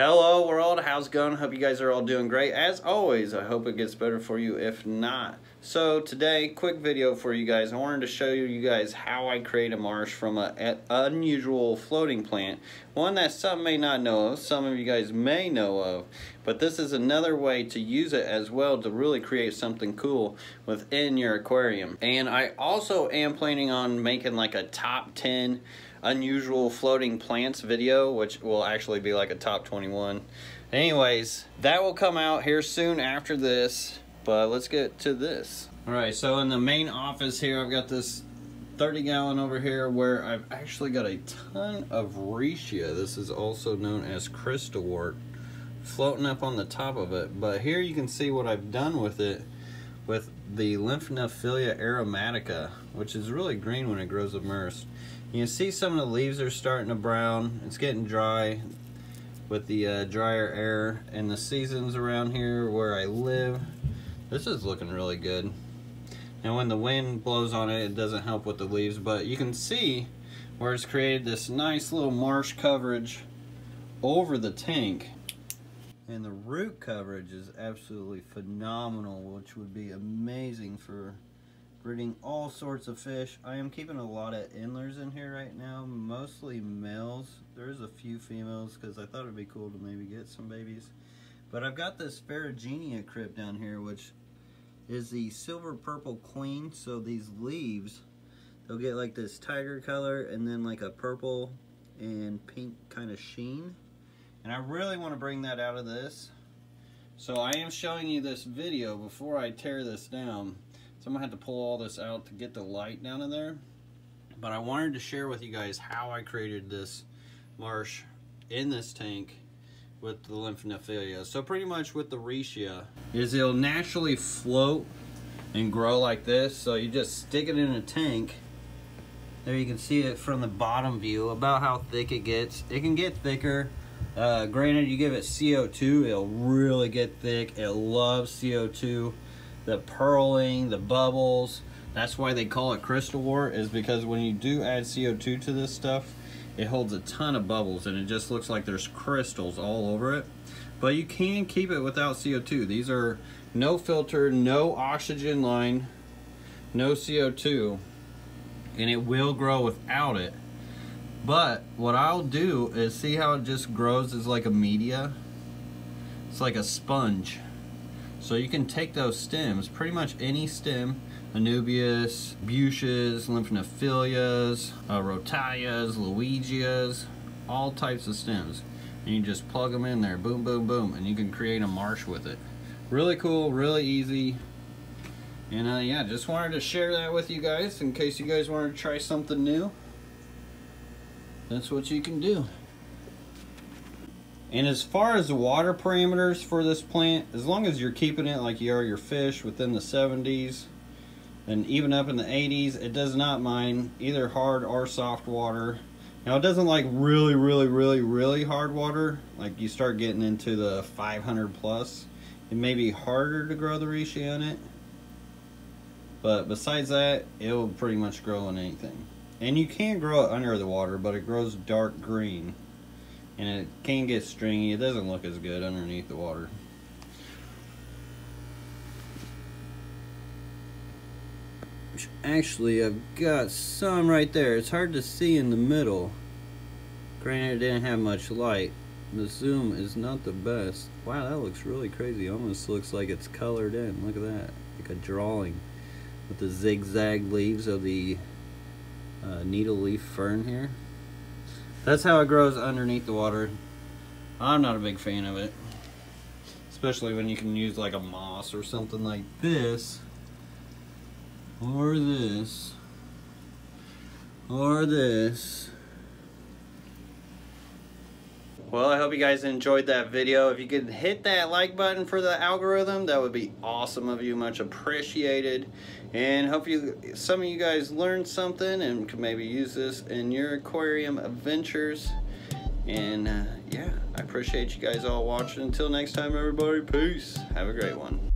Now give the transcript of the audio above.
Hello world, how's it going? Hope you guys are all doing great. As always, I hope it gets better for you if not. So today, quick video for you guys. I wanted to show you guys how I create a marsh from an unusual floating plant. One that some may not know of, some of you guys may know of. But this is another way to use it as well to really create something cool within your aquarium. And I also am planning on making like a top 10 unusual floating plants video, which will actually be like a top 21. Anyways, that will come out here soon after this, but let's get to this. All right, so in the main office here, I've got this 30 gallon over here where I've actually got a ton of Riccia. This is also known as crystalwort floating up on the top of it. But here you can see what I've done with it with the Limnophila aromatica, which is really green when it grows immersed. You can see some of the leaves are starting to brown. It's getting dry with the uh, drier air and the seasons around here where I live. This is looking really good. And when the wind blows on it, it doesn't help with the leaves, but you can see where it's created this nice little marsh coverage over the tank. And the root coverage is absolutely phenomenal, which would be amazing for breeding all sorts of fish. I am keeping a lot of endlers in here right now, mostly males. There's a few females because I thought it'd be cool to maybe get some babies. But I've got this Ferruginea crypt down here, which is the silver purple queen. So these leaves, they'll get like this tiger color and then like a purple and pink kind of sheen. And I really want to bring that out of this. So I am showing you this video before I tear this down I'm gonna have to pull all this out to get the light down in there. But I wanted to share with you guys how I created this marsh in this tank with the limnophila. So pretty much with the Riccia is it'll naturally float and grow like this. So you just stick it in a tank. There you can see it from the bottom view about how thick it gets. It can get thicker. Uh, granted, you give it CO2, it'll really get thick. It loves CO2 the pearling, the bubbles. That's why they call it crystal crystalwort is because when you do add CO2 to this stuff, it holds a ton of bubbles and it just looks like there's crystals all over it. But you can keep it without CO2. These are no filter, no oxygen line, no CO2, and it will grow without it. But what I'll do is see how it just grows as like a media. It's like a sponge. So you can take those stems, pretty much any stem, Anubias, Buces, Limnophilas, uh, Rotalias, Ludwigias, all types of stems. And you just plug them in there, boom, boom, boom, and you can create a marsh with it. Really cool, really easy. And uh, yeah, just wanted to share that with you guys in case you guys wanted to try something new. That's what you can do. And as far as the water parameters for this plant, as long as you're keeping it like you are your fish within the 70s and even up in the 80s, it does not mind either hard or soft water. Now it doesn't like really, really, really, really hard water. Like you start getting into the 500 plus. It may be harder to grow the riccia in it. But besides that, it will pretty much grow in anything. And you can grow it under the water, but it grows dark green and it can get stringy. It doesn't look as good underneath the water. Actually, I've got some right there. It's hard to see in the middle. Granted, it didn't have much light. The zoom is not the best. Wow, that looks really crazy. Almost looks like it's colored in. Look at that. Like a drawing. With the zigzag leaves of the uh, needle leaf fern here. That's how it grows underneath the water. I'm not a big fan of it. Especially when you can use like a moss or something like this. Or this. Or this. Well, I hope you guys enjoyed that video. If you could hit that like button for the algorithm, that would be awesome of you. Much appreciated. And hope you, some of you guys learned something and could maybe use this in your aquarium adventures. And uh, yeah, I appreciate you guys all watching. Until next time, everybody, peace. Have a great one.